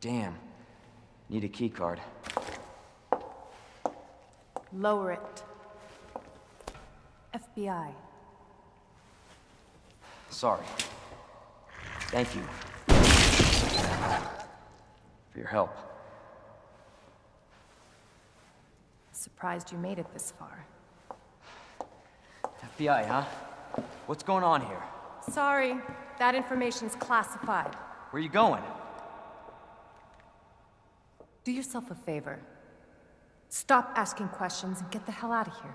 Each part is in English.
Damn. Need a key card. Lower it. FBI. Sorry. Thank you. For your help. Surprised you made it this far. FBI, huh? What's going on here? Sorry, that information's classified. Where are you going? Do yourself a favor. Stop asking questions and get the hell out of here.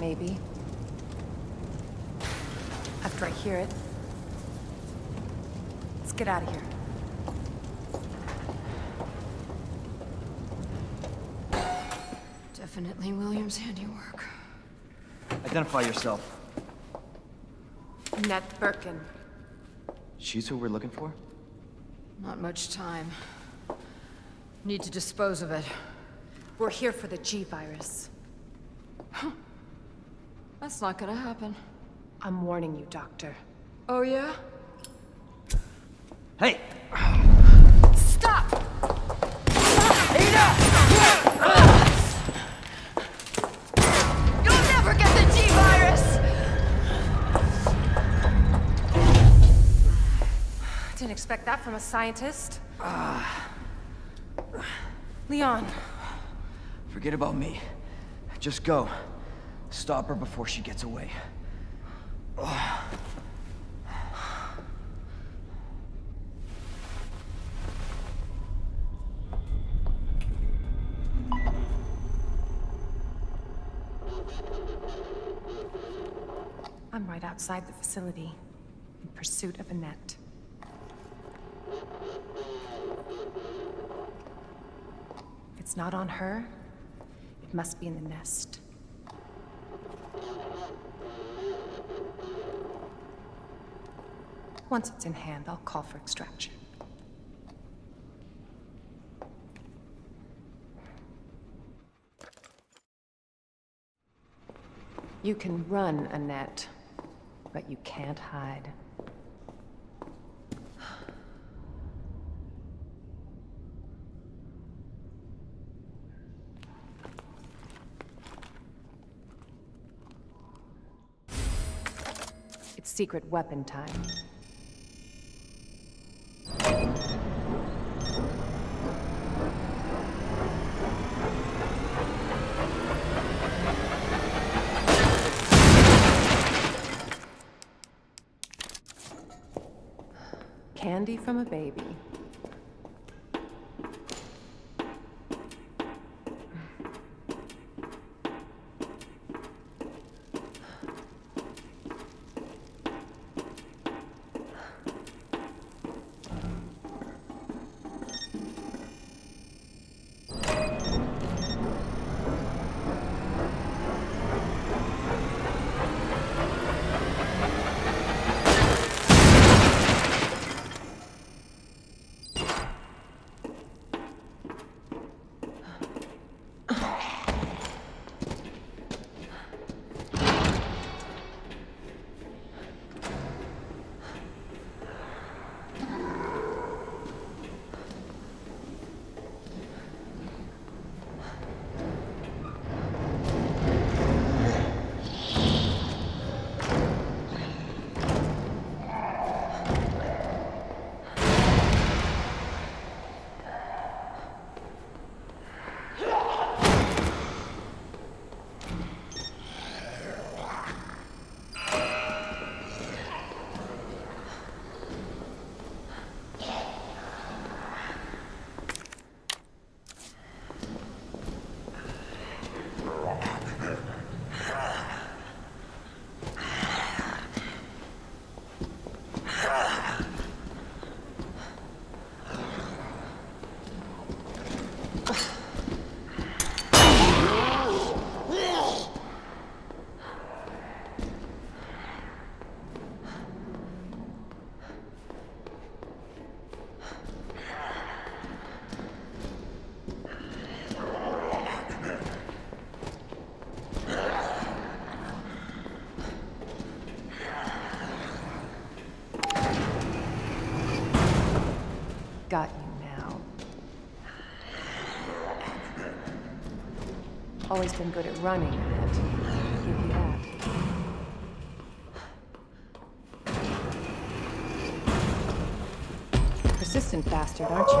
Maybe. After I hear it. Let's get out of here. Definitely William's handiwork. Identify yourself. Annette Birkin. She's who we're looking for? Not much time. Need to dispose of it. We're here for the G-Virus. That's not gonna happen. I'm warning you, Doctor. Oh yeah? Hey! Stop! You'll never get the G-Virus! Didn't expect that from a scientist. Uh, Leon, Forget about me. Just go. Stop her before she gets away. I'm right outside the facility, in pursuit of Annette. If it's not on her, it must be in the nest. Once it's in hand, I'll call for extraction. You can run, Annette, but you can't hide. It's secret weapon time. From a baby. Always been good at running, Annette. I'll. Persistent bastard, aren't you?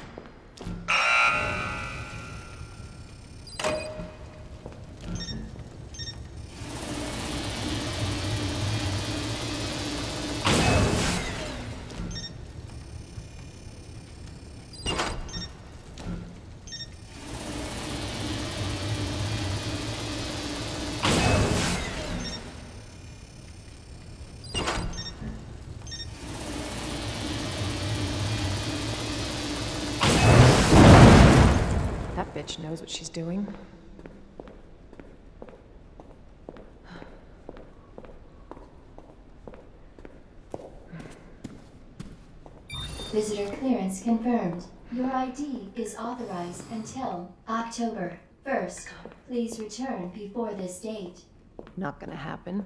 Bitch knows what she's doing. Visitor clearance confirmed. Your ID is authorized until October 1st. Please return before this date. Not gonna happen.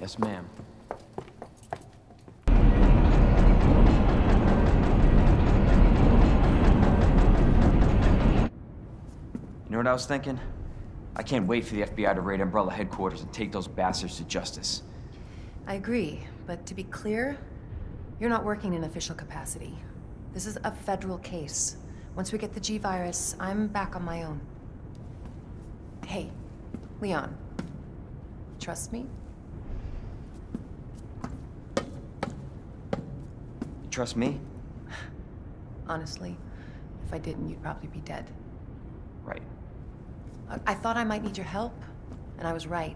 Yes, ma'am. You know what I was thinking? I can't wait for the FBI to raid Umbrella headquarters and take those bastards to justice. I agree, but to be clear, you're not working in official capacity. This is a federal case. Once we get the G-Virus, I'm back on my own. Hey, Leon. Trust me? Trust me? Honestly, if I didn't, you'd probably be dead. Right. I, I thought I might need your help, and I was right.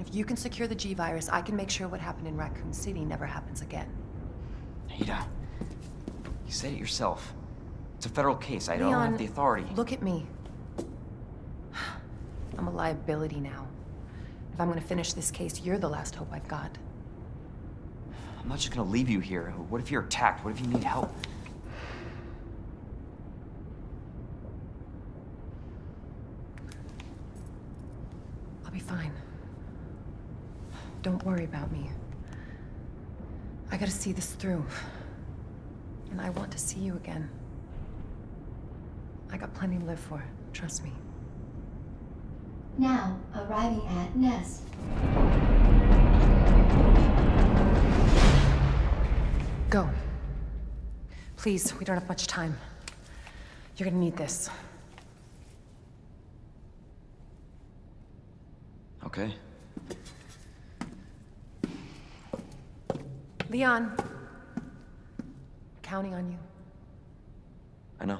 If you can secure the G-Virus, I can make sure what happened in Raccoon City never happens again. Ada, you said it yourself. It's a federal case. I don't have the authority. Look at me. I'm a liability now. If I'm gonna finish this case, you're the last hope I've got. I'm not just gonna leave you here. What if you're attacked? What if you need help? I'll be fine. Don't worry about me. I gotta see this through. And I want to see you again. I got plenty to live for, trust me. Now, arriving at Nest. Go. Please, we don't have much time. You're gonna need this. Okay. Leon. Counting on you. I know.